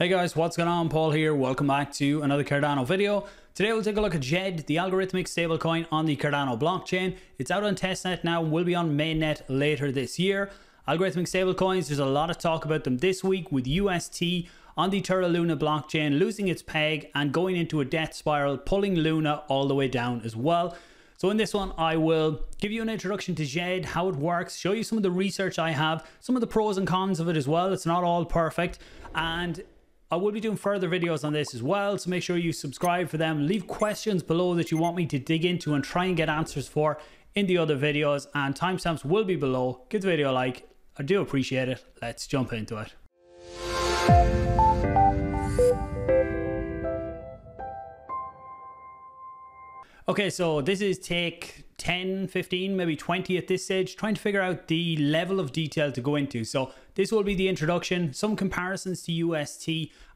Hey guys, what's going on? Paul here. Welcome back to another Cardano video. Today we'll take a look at Djed, the algorithmic stablecoin on the Cardano blockchain. It's out on testnet now and will be on mainnet later this year. Algorithmic stablecoins, there's a lot of talk about them this week with UST on the Terra Luna blockchain losing its peg and going into a death spiral, pulling Luna all the way down as well. So in this one, I will give you an introduction to Djed, how it works, show you some of the research I have, some of the pros and cons of it as well. It's not all perfect. And I will be doing further videos on this as well, so make sure you subscribe for them. Leave questions below that you want me to dig into and try and get answers for in the other videos, and timestamps will be below. Give the video a like. I do appreciate it. Let's jump into it. Okay, so this is take 10, 15, maybe 20 at this stage, trying to figure out the level of detail to go into. So this will be the introduction, some comparisons to UST,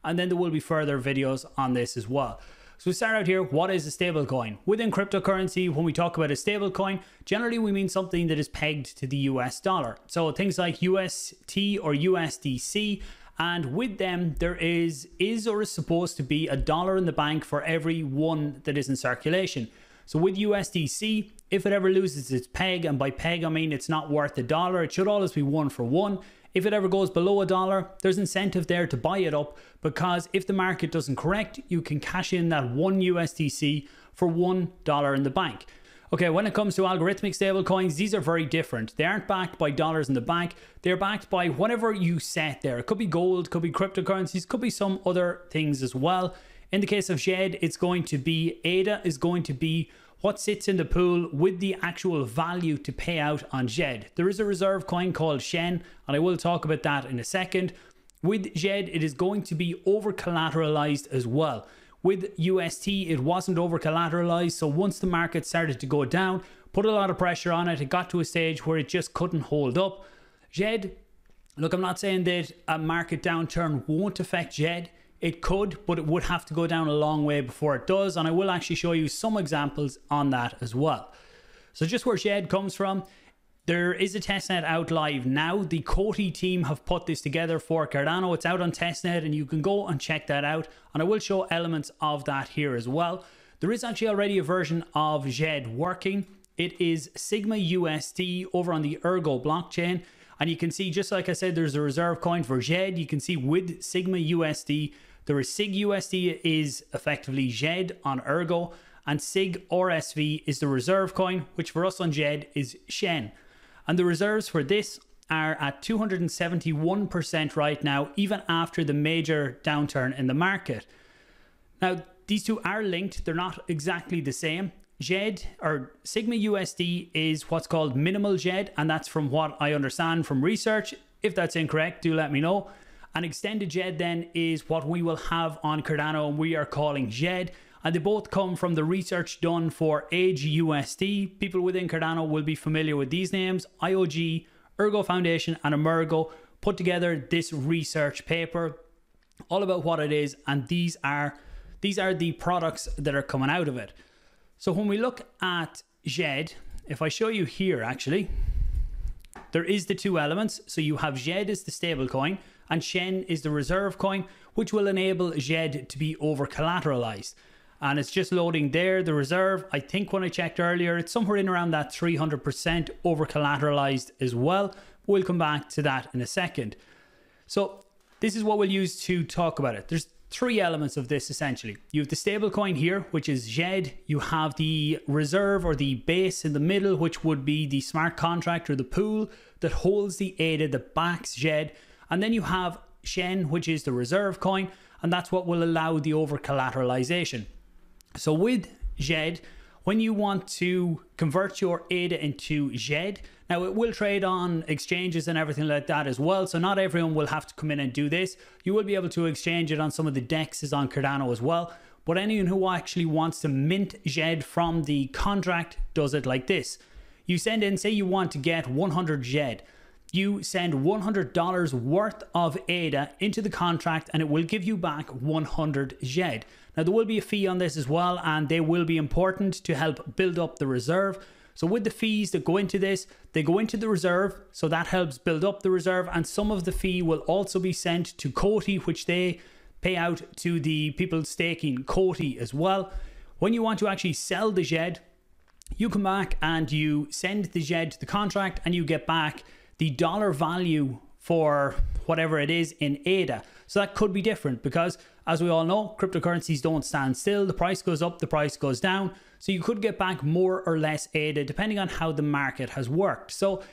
and then there will be further videos on this as well. So we start out here, what is a stablecoin? Within cryptocurrency, when we talk about a stablecoin, generally we mean something that is pegged to the US dollar. So things like UST or USDC, and with them there is is or is supposed to be a dollar in the bank for every one that is in circulation. So with USDC, if it ever loses its peg, and by peg I mean it's not worth a dollar, it should always be one for one. If it ever goes below a dollar, there's incentive there to buy it up because if the market doesn't correct, you can cash in that one USDC for one dollar in the bank. Okay, when it comes to algorithmic stablecoins, these are very different. They aren't backed by dollars in the bank. They're backed by whatever you set there. It could be gold, could be cryptocurrencies, could be some other things as well. In the case of Djed, it's going to be ADA is going to be what sits in the pool with the actual value to pay out on Djed. There is a reserve coin called Shen, and I will talk about that in a second. With Djed, it is going to be over collateralized as well. With UST, it wasn't over collateralized, so once the market started to go down, put a lot of pressure on it, it got to a stage where it just couldn't hold up. Djed, look, I'm not saying that a market downturn won't affect Djed it could, but it would have to go down a long way before it does. And I will actually show you some examples on that as well. So just where Djed comes from, there is a testnet out live now. The COTI team have put this together for Cardano. It's out on testnet and you can go and check that out. And I will show elements of that here as well. There is actually already a version of Djed working. It is Sigma USD over on the Ergo blockchain. And you can see, just like I said, there's a reserve coin for Djed. You can see with Sigma USD, the SIG USD is effectively Djed on Ergo, and SIG RSV is the reserve coin, which for us on Djed is Shen. And the reserves for this are at 271% right now, even after the major downturn in the market. Now, these two are linked, they're not exactly the same. Djed or Sigma USD is what's called minimal Djed, and that's from what I understand from research. If that's incorrect, do let me know. An extended Djed then is what we will have on Cardano and we are calling Djed. And they both come from the research done for Age USD. People within Cardano will be familiar with these names. IOG, Ergo Foundation and Emurgo put together this research paper all about what it is and these are these are the products that are coming out of it. So when we look at Djed, if I show you here actually, there is the two elements. So you have Djed as the stable coin and Shen is the reserve coin, which will enable Djed to be over collateralized. And it's just loading there, the reserve. I think when I checked earlier, it's somewhere in around that 300% over collateralized as well. We'll come back to that in a second. So this is what we'll use to talk about it. There's three elements of this essentially. You have the stable coin here, which is Djed. You have the reserve or the base in the middle, which would be the smart contract or the pool that holds the ADA that backs Djed. And then you have Shen, which is the reserve coin, and that's what will allow the over collateralization. So with Djed, when you want to convert your ADA into Djed, now it will trade on exchanges and everything like that as well. So not everyone will have to come in and do this. You will be able to exchange it on some of the dexes on Cardano as well. But anyone who actually wants to mint Djed from the contract does it like this. You send in, say you want to get 100 Djed you send $100 worth of ADA into the contract and it will give you back 100 Djed. Now, there will be a fee on this as well, and they will be important to help build up the reserve. So, with the fees that go into this, they go into the reserve, so that helps build up the reserve, and some of the fee will also be sent to COTI, which they pay out to the people staking COTI as well. When you want to actually sell the Djed, you come back and you send the to the contract and you get back the dollar value for whatever it is in ADA. So that could be different because, as we all know, cryptocurrencies don't stand still. The price goes up, the price goes down. So you could get back more or less ADA depending on how the market has worked. So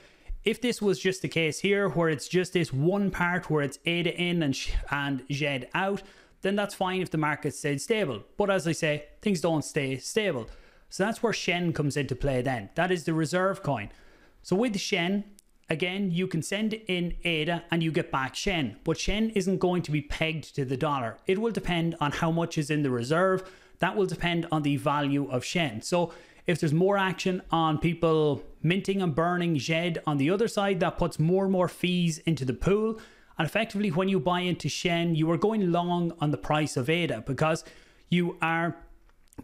if this was just the case here, where it's just this one part where it's ADA in and, and Djed out, then that's fine if the market stayed stable. But as I say, things don't stay stable. So that's where Shen comes into play then. That is the reserve coin. So with Shen, again, you can send in ADA and you get back Shen. But Shen isn't going to be pegged to the dollar. It will depend on how much is in the reserve. That will depend on the value of Shen. So if there's more action on people minting and burning Djed on the other side, that puts more and more fees into the pool. And effectively, when you buy into Shen, you are going long on the price of ADA because you are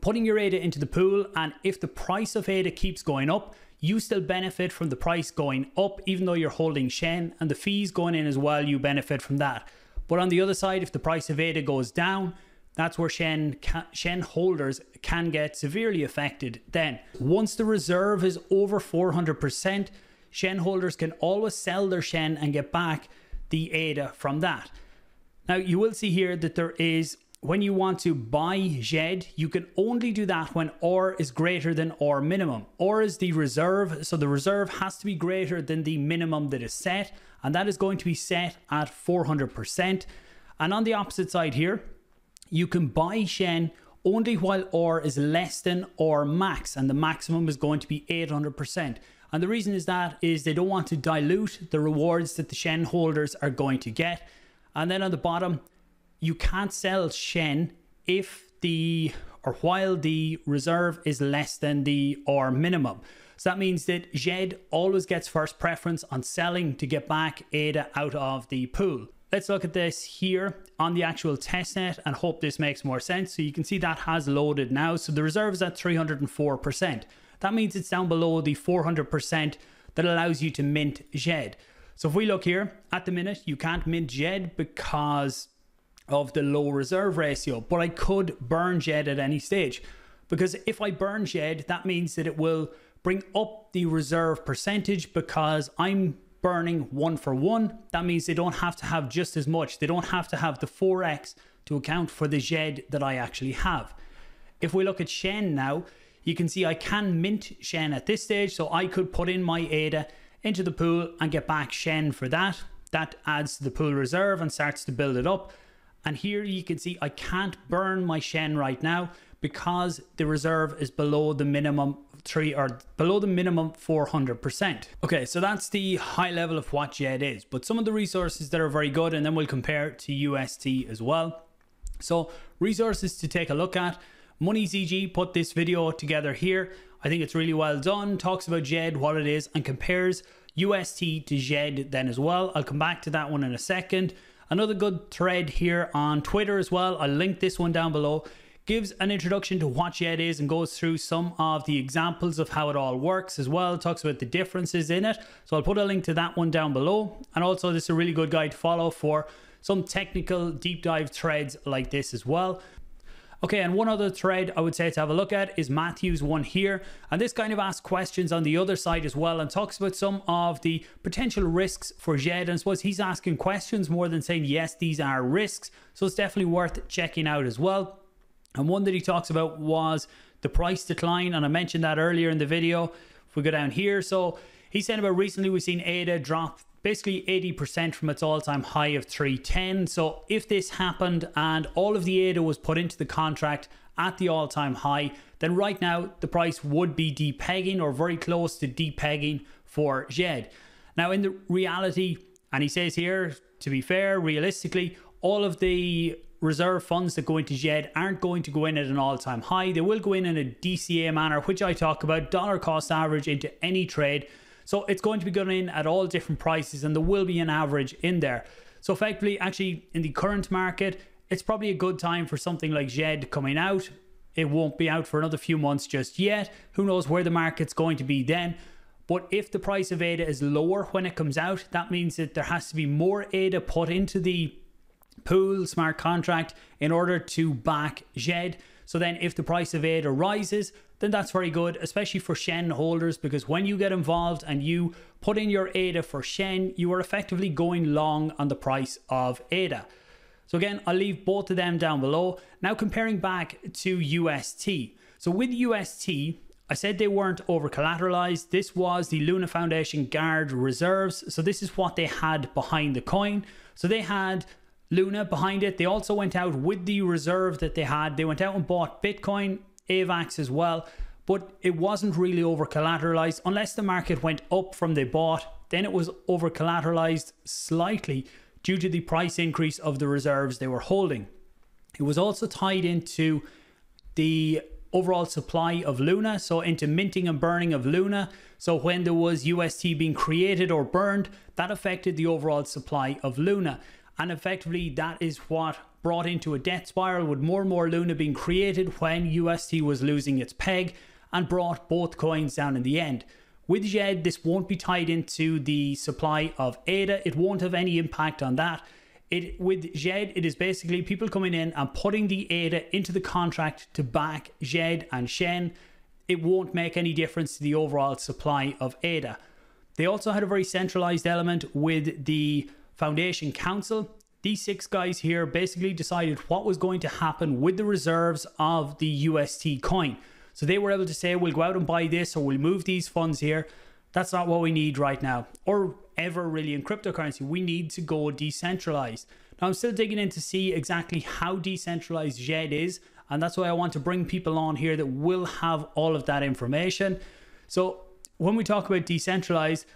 putting your ADA into the pool. And if the price of ADA keeps going up, you still benefit from the price going up, even though you're holding Shen, and the fees going in as well, you benefit from that. But on the other side, if the price of ADA goes down, that's where Shen, Shen holders can get severely affected. Then, once the reserve is over 400%, Shen holders can always sell their Shen and get back the ADA from that. Now, you will see here that there is when you want to buy Djed, you can only do that when R is greater than R minimum. R is the reserve, so the reserve has to be greater than the minimum that is set, and that is going to be set at 400%. And on the opposite side here, you can buy Shen only while R is less than R max, and the maximum is going to be 800%. And the reason is that is they don't want to dilute the rewards that the Shen holders are going to get. And then on the bottom, you can't sell Shen if the or while the reserve is less than the R minimum. So that means that Djed always gets first preference on selling to get back ADA out of the pool. Let's look at this here on the actual testnet and hope this makes more sense. So you can see that has loaded now. So the reserve is at 304%. That means it's down below the 400% that allows you to mint Djed. So if we look here, at the minute, you can't mint Djed because of the low reserve ratio, but I could burn Djed at any stage. Because if I burn Djed, that means that it will bring up the reserve percentage because I'm burning one for one. That means they don't have to have just as much. They don't have to have the 4x to account for the Djed that I actually have. If we look at Shen now, you can see I can mint Shen at this stage. So I could put in my ADA into the pool and get back Shen for that. That adds to the pool reserve and starts to build it up. And here you can see I can't burn my Shen right now because the reserve is below the minimum three or below the minimum 400%. Okay, so that's the high level of what Djed is, but some of the resources that are very good, and then we'll compare to UST as well. So resources to take a look at. MoneyZG put this video together here. I think it's really well done, talks about Djed, what it is, and compares UST to Djed then as well. I'll come back to that one in a second. Another good thread here on Twitter as well. I'll link this one down below. Gives an introduction to what Djed is and goes through some of the examples of how it all works as well. Talks about the differences in it. So I'll put a link to that one down below. And also, this is a really good guide to follow for some technical deep dive threads like this as well. Okay, and one other thread I would say to have a look at is Matthew's one here. And this kind of asks questions on the other side as well and talks about some of the potential risks for Djed. And suppose he's asking questions more than saying, yes, these are risks. So it's definitely worth checking out as well. And one that he talks about was the price decline. And I mentioned that earlier in the video. If we go down here, so he said about recently we've seen ADA drop basically 80% from its all-time high of 310. So if this happened and all of the ADA was put into the contract at the all-time high, then right now the price would be depegging or very close to depegging for Djed. Now in the reality, and he says here, to be fair, realistically, all of the reserve funds that go into Djed aren't going to go in at an all-time high. They will go in in a DCA manner, which I talk about, dollar cost average into any trade so it's going to be going in at all different prices and there will be an average in there. So effectively, actually in the current market, it's probably a good time for something like Djed coming out. It won't be out for another few months just yet. Who knows where the market's going to be then. But if the price of ADA is lower when it comes out, that means that there has to be more ADA put into the pool, smart contract in order to back Djed. So then if the price of ADA rises, then that's very good, especially for Shen holders, because when you get involved and you put in your ADA for Shen, you are effectively going long on the price of ADA. So again, I'll leave both of them down below. Now comparing back to UST. So with UST, I said they weren't over collateralized. This was the Luna Foundation Guard reserves. So this is what they had behind the coin. So they had Luna behind it. They also went out with the reserve that they had. They went out and bought Bitcoin, AVAX as well, but it wasn't really over collateralized unless the market went up from they bought. Then it was over collateralized slightly due to the price increase of the reserves they were holding. It was also tied into the overall supply of Luna, so into minting and burning of Luna. So when there was UST being created or burned, that affected the overall supply of Luna. And effectively, that is what brought into a death spiral with more and more Luna being created when UST was losing its peg and brought both coins down in the end. With Djed, this won't be tied into the supply of ADA. It won't have any impact on that. It with Djed, it is basically people coming in and putting the ADA into the contract to back Djed and Shen. It won't make any difference to the overall supply of ADA. They also had a very centralized element with the Foundation Council. These six guys here basically decided what was going to happen with the reserves of the UST coin. So they were able to say, we'll go out and buy this or we'll move these funds here. That's not what we need right now, or ever really in cryptocurrency. We need to go decentralized. Now, I'm still digging in to see exactly how decentralized Djed is, and that's why I want to bring people on here that will have all of that information. So, when we talk about decentralized,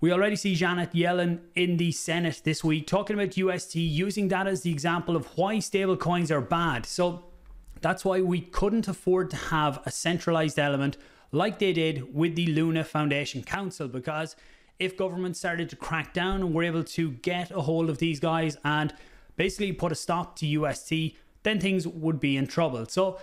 we already see Janet Yellen in the Senate this week talking about UST, using that as the example of why stablecoins are bad. So, that's why we couldn't afford to have a centralized element like they did with the Luna Foundation Council because if government started to crack down and were able to get a hold of these guys and basically put a stop to UST, then things would be in trouble. So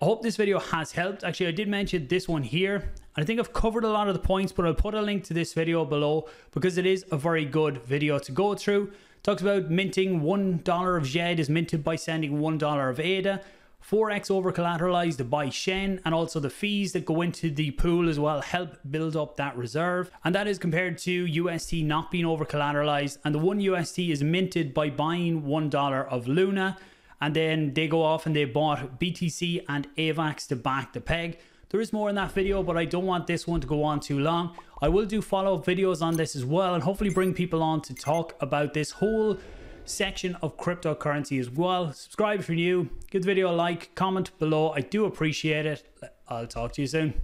I hope this video has helped. Actually, I did mention this one here. I think I've covered a lot of the points, but I'll put a link to this video below because it is a very good video to go through. Talks about minting $1 of Djed is minted by sending $1 of ADA. 4x over collateralized by Shen and also the fees that go into the pool as well help build up that reserve. And that is compared to UST not being over collateralized. And the one UST is minted by buying $1 of Luna. And then they go off and they bought BTC and AVAX to back the peg. There is more in that video, but I don't want this one to go on too long. I will do follow-up videos on this as well and hopefully bring people on to talk about this whole section of cryptocurrency as well. Subscribe if you're new, give the video a like, comment below. I do appreciate it. I'll talk to you soon.